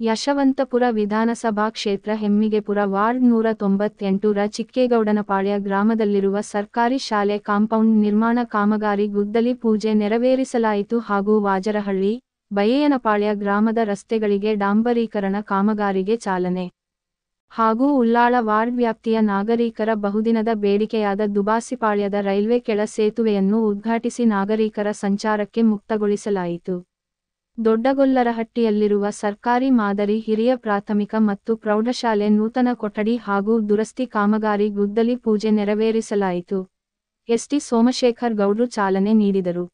ಯಶವಂತಪುರ ವಿಧಾನಸಭಾ ಕ್ಷೇತ್ರ ಹೆಮ್ಮಿಗೆಪುರ ವಾರ್ಡ್ ನೂರ ತೊಂಬತ್ತೆಂಟು ರ ಚಿಕ್ಕೇಗೌಡನಪಾಳ್ಯ ಗ್ರಾಮದಲ್ಲಿರುವ ಸರ್ಕಾರಿ ಶಾಲೆ ಕಾಂಪೌಂಡ್ ನಿರ್ಮಾಣ ಕಾಮಗಾರಿ ಗುದ್ದಲಿ ಪೂಜೆ ನೆರವೇರಿಸಲಾಯಿತು ಹಾಗೂ ವಾಜರಹಳ್ಳಿ ಬಯ್ಯನಪಾಳ್ಯ ಗ್ರಾಮದ ರಸ್ತೆಗಳಿಗೆ ಡಾಂಬರೀಕರಣ ಕಾಮಗಾರಿಗೆ ಚಾಲನೆ. ಹಾಗೂ ಉಳ್ಳಾಳ ವಾರ್ಡ್ ವ್ಯಾಪ್ತಿಯ ನಾಗರಿಕರ ಬಹುದಿನದ ಬೇಡಿಕೆಯಾದ ದುಬಾಸಿಪಾಳ್ಯದ ರೈಲ್ವೆ ಕೆಳ ಸೇತುವೆಯನ್ನು ಉದ್ಘಾಟಿಸಿ ನಾಗರಿಕರ ಸಂಚಾರಕ್ಕೆ ಮುಕ್ತಗೊಳಿಸಲಾಯಿತು. ದೊಡ್ಡಗೊಲ್ಲರಹಟ್ಟಿಯಲ್ಲಿರುವ ಸರ್ಕಾರಿ ಮಾದರಿ ಹಿರಿಯ ಪ್ರಾಥಮಿಕ ಮತ್ತು ಪ್ರೌಢಶಾಲೆ ನೂತನ ಕೊಠಡಿ ಹಾಗೂ ದುರಸ್ತಿ ಕಾಮಗಾರಿ ಗುದ್ದಲಿ ಪೂಜೆ ನೆರವೇರಿಸಲಾಯಿತು. ಎಸ್ಟಿ ಸೋಮಶೇಖರ್ ಗೌಡ್ರು ಚಾಲನೆ ನೀಡಿದರು.